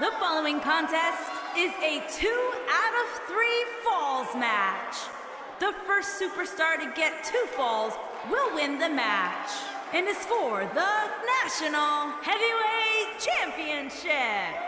The following contest is a two out of three falls match. The first superstar to get two falls will win the match and is for the National Heavyweight Championship.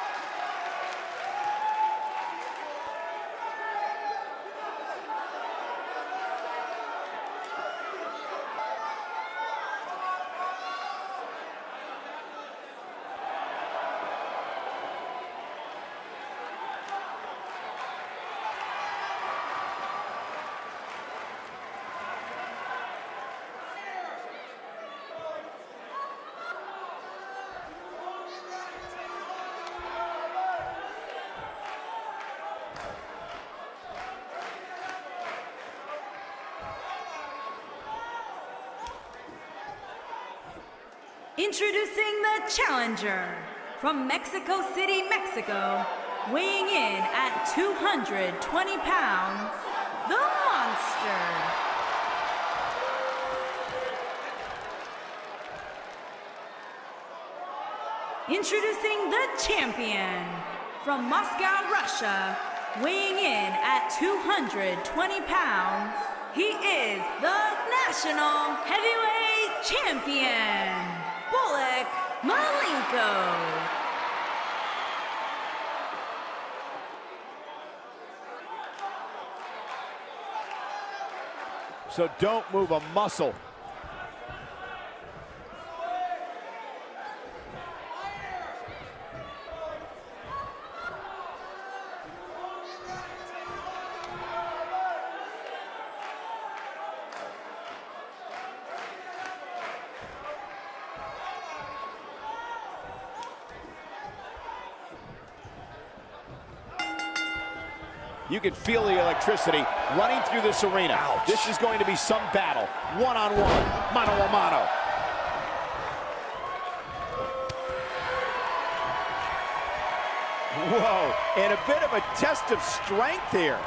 Introducing the challenger from Mexico City, Mexico, weighing in at 220 pounds, the Monster. Introducing the champion from Moscow, Russia, weighing in at 220 pounds, he is the National Heavyweight Champion. Bullock Malenko. So don't move a muscle. You can feel the electricity running through this arena. Ouch. This is going to be some battle. One-on-one, mano a mano. Whoa, and a bit of a test of strength here.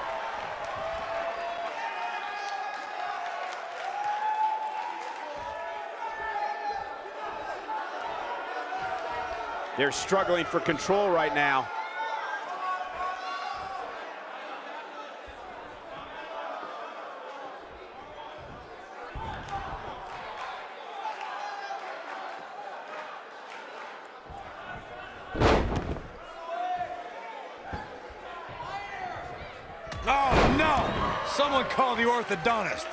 They're struggling for control right now. Oh, Someone call the orthodontist.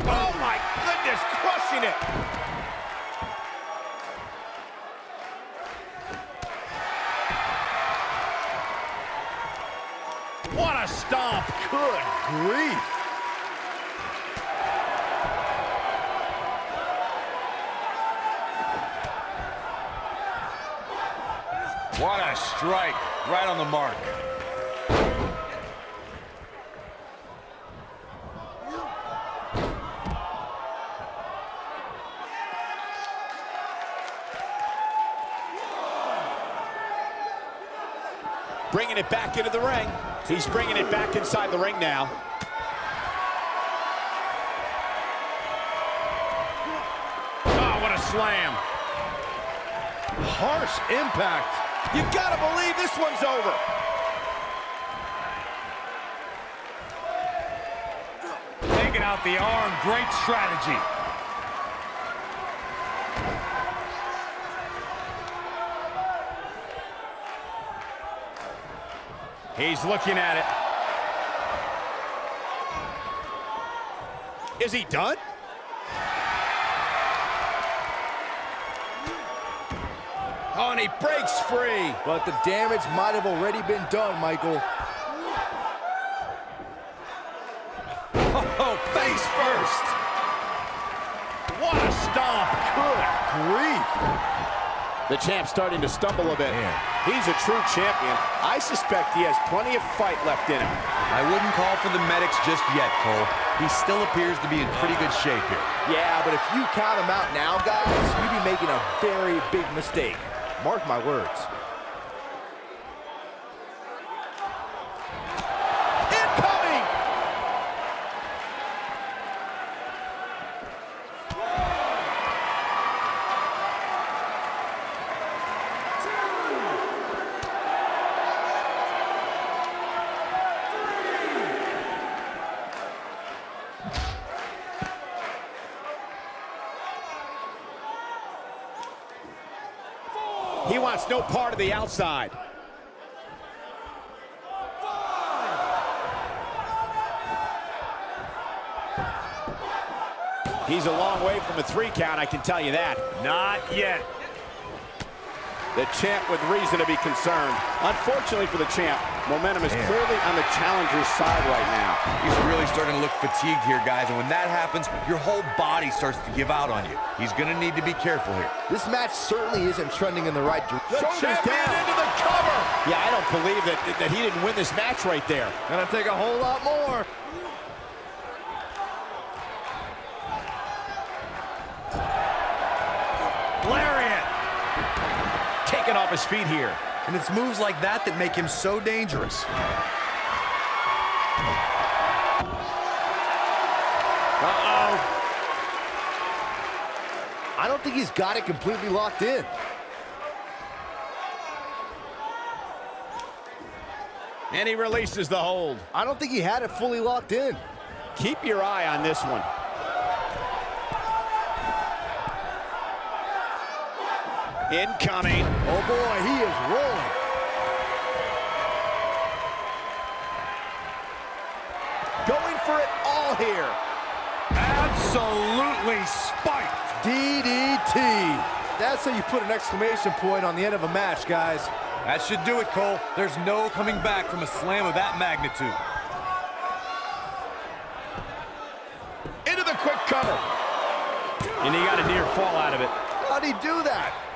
Oh, my goodness, crushing it. What a stomp. Good grief. What a strike. Right on the mark. Bringing it back into the ring. He's bringing it back inside the ring now. Oh, what a slam. Harsh impact. You gotta believe this one's over. Taking out the arm. Great strategy. He's looking at it. Is he done? Oh, and he breaks free. But the damage might have already been done, Michael. Oh, face first. What a stomp. Good grief. The champ's starting to stumble a bit. Man. He's a true champion. I suspect he has plenty of fight left in him. I wouldn't call for the medics just yet, Cole. He still appears to be in pretty good shape here. Yeah, but if you count him out now, guys, you'd be making a very big mistake. Mark my words. Incoming! He wants no part of the outside. He's a long way from a three count, I can tell you that. Not yet. The champ with reason to be concerned. Unfortunately for the champ, momentum is clearly on the challenger's side right now. He's really starting to look fatigued here, guys, and when that happens, your whole body starts to give out on you. He's going to need to be careful here. This match certainly isn't trending in the right direction. Shoulders down into the cover. Yeah, I don't believe that, that he didn't win this match right there. Gonna take a whole lot more. Lariat. Taken off his feet here. And it's moves like that that make him so dangerous. Uh-oh. I don't think he's got it completely locked in. And he releases the hold. I don't think he had it fully locked in. Keep your eye on this one. Incoming. Oh boy, he is rolling. Going for it all here. Absolutely spiked. DDT. That's how you put an exclamation point on the end of a match, guys. That should do it, Cole. There's no coming back from a slam of that magnitude. Into the quick cover. And he got a near fall out of it. How'd he do that?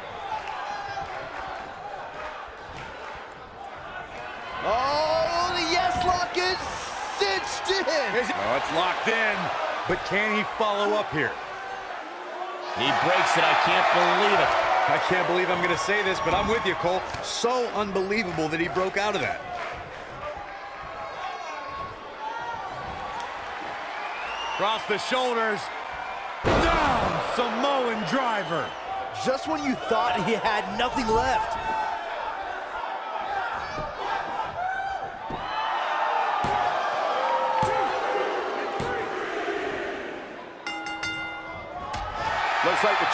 Oh, the yes lock is cinched in. Oh, it's locked in. But can he follow up here? He breaks it. I can't believe it. I can't believe I'm going to say this, but I'm with you, Cole. So unbelievable that he broke out of that. Cross the shoulders. Down. Samoan driver. Just when you thought he had nothing left.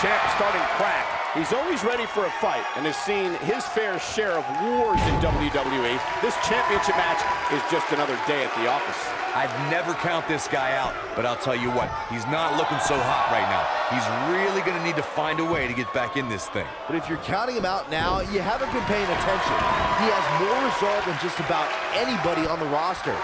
Champ is starting crack. He's always ready for a fight and has seen his fair share of wars in WWE. This championship match is just another day at the office. I'd never count this guy out, but I'll tell you what, he's not looking so hot right now. He's really going to need to find a way to get back in this thing. But if you're counting him out now, you haven't been paying attention. He has more resolve than just about anybody on the roster.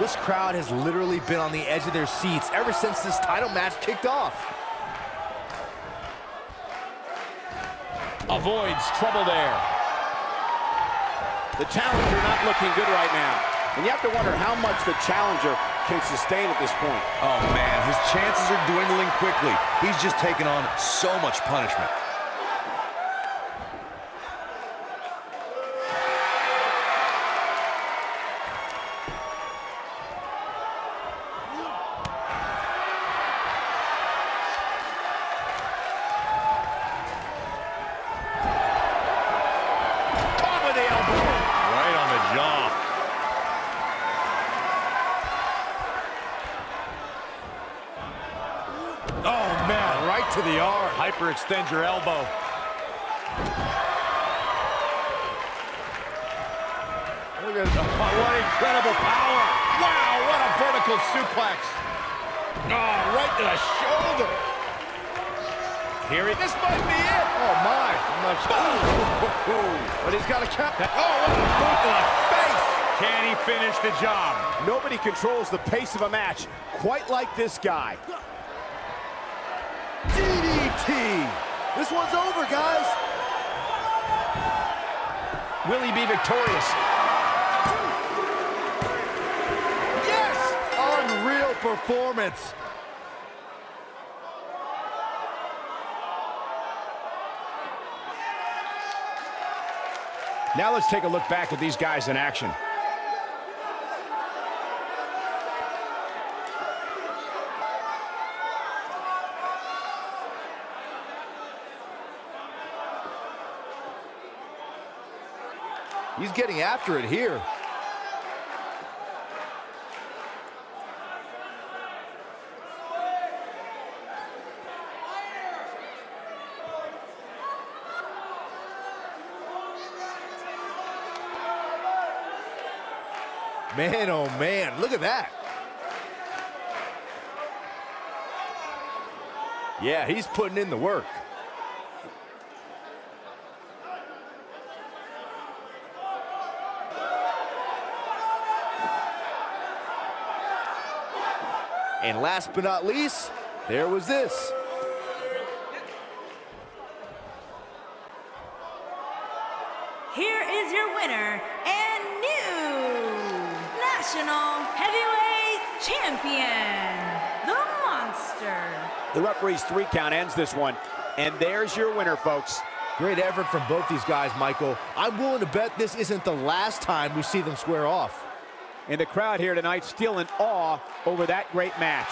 This crowd has literally been on the edge of their seats ever since this title match kicked off. Avoids trouble there. The challenger not looking good right now. And you have to wonder how much the challenger can sustain at this point. Oh, man, his chances are dwindling quickly. He's just taken on so much punishment. Arm. Hyperextend your elbow. Look at oh, what incredible power. Wow, what a vertical suplex. Oh, right to the shoulder. Here he, this might be it. Oh, my. I'm not sure. but he's got a count. Oh, what a boot to the face. Can he finish the job? Nobody controls the pace of a match quite like this guy. DDT. This one's over, guys. Will he be victorious? Yes! Unreal performance. Now let's take a look back at these guys in action. He's getting after it here. Man, oh man, look at that. Yeah, he's putting in the work. And last but not least, there was this. Here is your winner and new National Heavyweight Champion, the Monster. The referee's three count ends this one. And there's your winner, folks. Great effort from both these guys, Michael. I'm willing to bet this isn't the last time we see them square off. And the crowd here tonight still in awe over that great match.